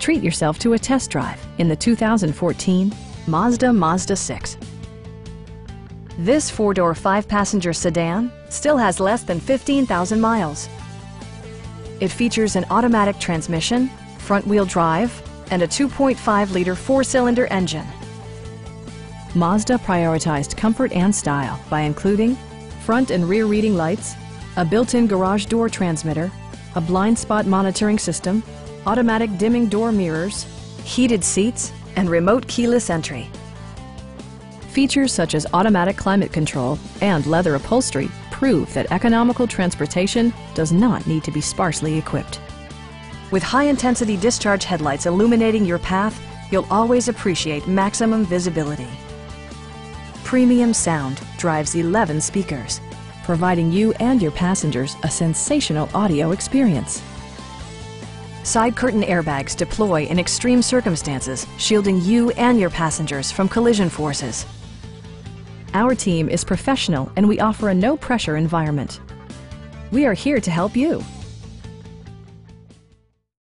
Treat yourself to a test drive in the 2014 Mazda Mazda 6. This four-door, five-passenger sedan still has less than 15,000 miles. It features an automatic transmission, front-wheel drive, and a 2.5-liter four-cylinder engine. Mazda prioritized comfort and style by including front and rear reading lights, a built-in garage door transmitter, a blind spot monitoring system, automatic dimming door mirrors, heated seats, and remote keyless entry. Features such as automatic climate control and leather upholstery prove that economical transportation does not need to be sparsely equipped. With high-intensity discharge headlights illuminating your path, you'll always appreciate maximum visibility. Premium sound drives 11 speakers, providing you and your passengers a sensational audio experience. Side curtain airbags deploy in extreme circumstances, shielding you and your passengers from collision forces. Our team is professional and we offer a no-pressure environment. We are here to help you.